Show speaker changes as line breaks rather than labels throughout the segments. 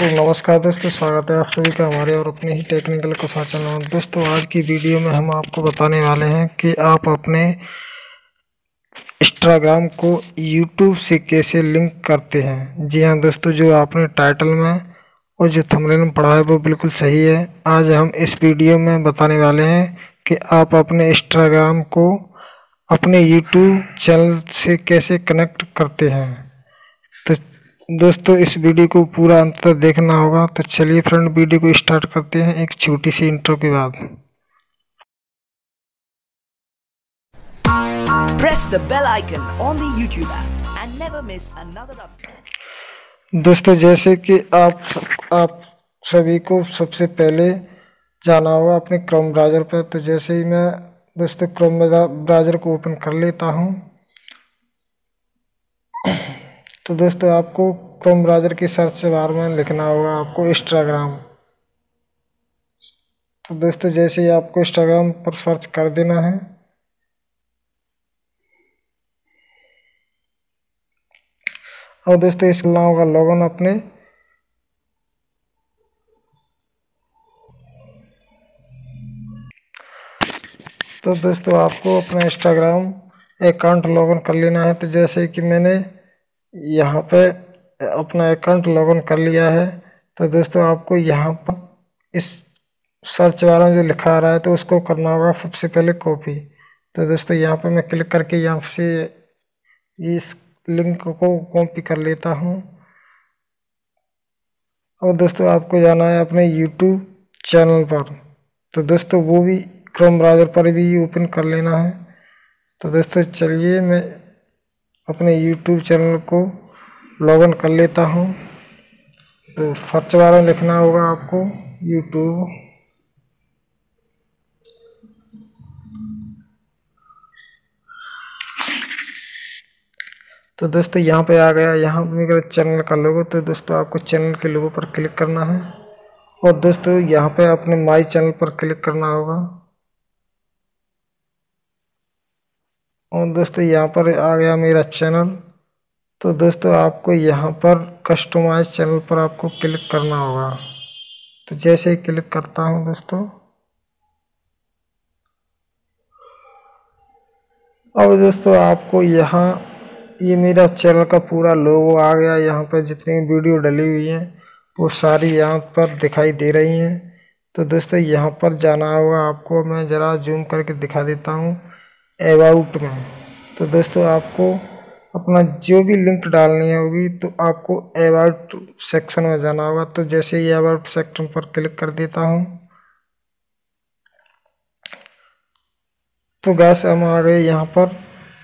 नमस्कार दोस्तों, स्वागत है आप सभी का हमारे और अपने ही टेक्निकल कुशा चैनल में। दोस्तों, आज की वीडियो में हम आपको बताने वाले हैं कि आप अपने इंस्टाग्राम को यूट्यूब से कैसे लिंक करते हैं। जी हाँ दोस्तों, जो आपने टाइटल में और जो थंबनेल में पढ़ा है, वो बिल्कुल सही है। आज हम इस वीडियो में बताने वाले हैं कि आप अपने इंस्टाग्राम को अपने यूट्यूब चैनल से कैसे कनेक्ट करते हैं। तो दोस्तों इस वीडियो को पूरा अंत तक देखना होगा। तो चलिए फ्रेंड वीडियो को स्टार्ट करते हैं एक छोटी सी इंट्रो के बाद।
Press the bell icon on the YouTube app and never miss another update.
दोस्तों जैसे कि आप आप सभी को सबसे पहले जाना होगा अपने क्रोम ब्राउज़र पर। तो जैसे ही मैं दोस्तों क्रोम ब्राउज़र को ओपन कर लेता हूँ। तो दोस्तों, आपको क्रोम ब्राउज़र की सर्च बार में लिखना होगा आपको इंस्टाग्राम तो दोस्तों, जैसे ही आपको इंस्टाग्राम पर सर्च कर देना है, और दोस्तों, इस नाव होगा लॉगिन अपने तो दोस्तों, आपको अपना इंस्टाग्राम अकाउंट लॉगिन कर लेना है। तो जैसे कि मैंने यहाँ पे अपना अकाउंट लॉगिन कर लिया है। तो दोस्तों, आपको यहाँ पर इस सर्च में जो लिखा आ रहा है तो उसको करना होगा सबसे पहले कॉपी तो दोस्तों, यहाँ पर मैं क्लिक करके यहाँ से इस लिंक को कॉपी कर लेता हूँ। और दोस्तों, आपको जाना है अपने यूट्यूब चैनल पर। तो दोस्तों, वो भी क्रोम ब्राउज़र पर भी ओपन कर लेना है। तो दोस्तों, चलिए मैं अपने यूट्यूब चैनल को लॉगिन कर लेता हूँ। तो सर्च बार में लिखना होगा आपको यूट्यूब तो दोस्तों, यहाँ पे आ गया। यहाँ पे मेरा चैनल का लोगो तो दोस्तों, आपको चैनल के लोगो पर क्लिक करना है। और दोस्तों, यहाँ पे अपने माई चैनल पर क्लिक करना होगा। और दोस्तों, यहाँ पर आ गया मेरा चैनल। तो दोस्तों, आपको यहाँ पर कस्टमाइज चैनल पर आपको क्लिक करना होगा। तो जैसे ही क्लिक करता हूँ दोस्तों। अब दोस्तों, आपको यहाँ, ये मेरा चैनल का पूरा लोगो आ गया। यहाँ पर जितनी वीडियो डली हुई हैं, वो सारी यहाँ पर दिखाई दे रही हैं। तो दोस्तों, यहाँ पर जाना होगा आपको। मैं ज़रा जूम करके दिखा देता हूँ। अबाउट में तो दोस्तों, आपको अपना जो भी लिंक डालनी होगी तो आपको अबाउट सेक्शन में जाना होगा। तो जैसे ही अबाउट सेक्शन पर क्लिक कर देता हूँ तो गैस हम आ गए यहाँ पर।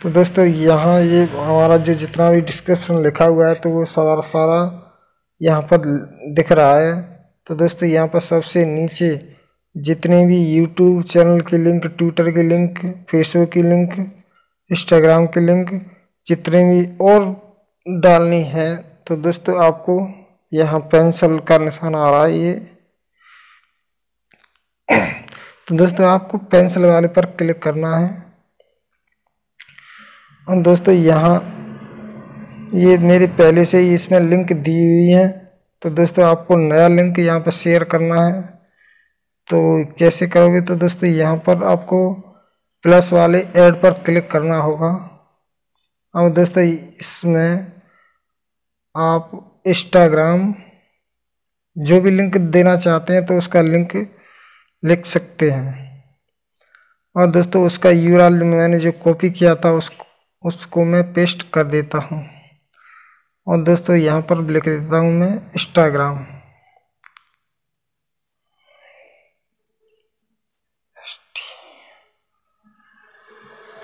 तो दोस्तों, यहाँ ये हमारा जो जितना भी डिस्क्रिप्शन लिखा हुआ है तो वो सारा सारा यहाँ पर दिख रहा है। तो दोस्तों, यहाँ पर सबसे नीचे जितने भी यूट्यूब चैनल की लिंक ट्विटर की लिंक फेसबुक की लिंक इंस्टाग्राम की लिंक जितने भी और डालनी है तो दोस्तों आपको यहाँ पेंसिल का निशान आ रहा है ये। तो दोस्तों आपको पेंसिल वाले पर क्लिक करना है। और दोस्तों यहाँ ये मेरे पहले से ही इसमें लिंक दी हुई है। तो दोस्तों आपको नया लिंक यहाँ पर शेयर करना है। तो कैसे करोगे तो दोस्तों यहाँ पर आपको प्लस वाले ऐड पर क्लिक करना होगा। और दोस्तों इसमें आप इंस्टाग्राम जो भी लिंक देना चाहते हैं तो उसका लिंक लिख सकते हैं। और दोस्तों उसका यूआरएल मैंने जो कॉपी किया था उस, उसको मैं पेस्ट कर देता हूँ। और दोस्तों यहाँ पर लिख देता हूँ मैं इंस्टाग्राम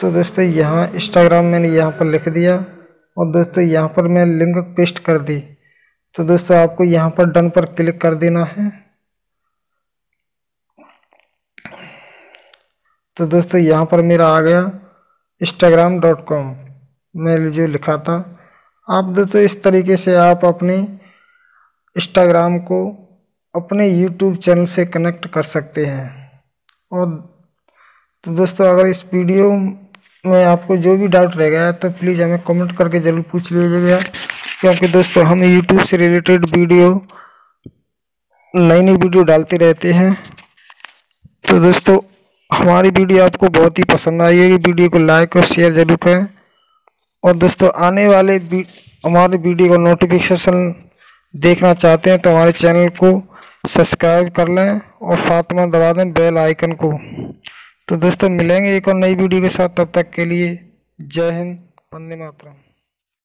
तो दोस्तों यहाँ इंस्टाग्राम मैंने यहाँ पर लिख दिया और दोस्तों यहाँ पर मैं लिंक पेस्ट कर दी। तो दोस्तों आपको यहाँ पर डन पर क्लिक कर देना है। तो दोस्तों यहाँ पर मेरा आ गया इंस्टाग्राम डॉट कॉम मैंने जो लिखा था आप दोस्तों इस तरीके से आप अपने इंस्टाग्राम को अपने यूट्यूब चैनल से कनेक्ट कर सकते हैं। और तो दोस्तों अगर इस वीडियो में आपको जो भी डाउट रह गया तो प्लीज़ हमें कमेंट करके ज़रूर पूछ लीजिएगा क्योंकि दोस्तों, हम यूट्यूब से रिलेटेड वीडियो नई नई वीडियो डालते रहते हैं। तो दोस्तों, हमारी वीडियो आपको बहुत ही पसंद आई है। वीडियो को लाइक और शेयर ज़रूर करें। और दोस्तों, आने वाले हमारे वीडियो का नोटिफिकेशन देखना चाहते हैं तो हमारे चैनल को सब्सक्राइब कर लें और साथ में दबा दें बेल आइकन को। तो दोस्तों मिलेंगे एक और नई वीडियो के साथ, तब तक के लिए जय हिंद, वंदे मातरम।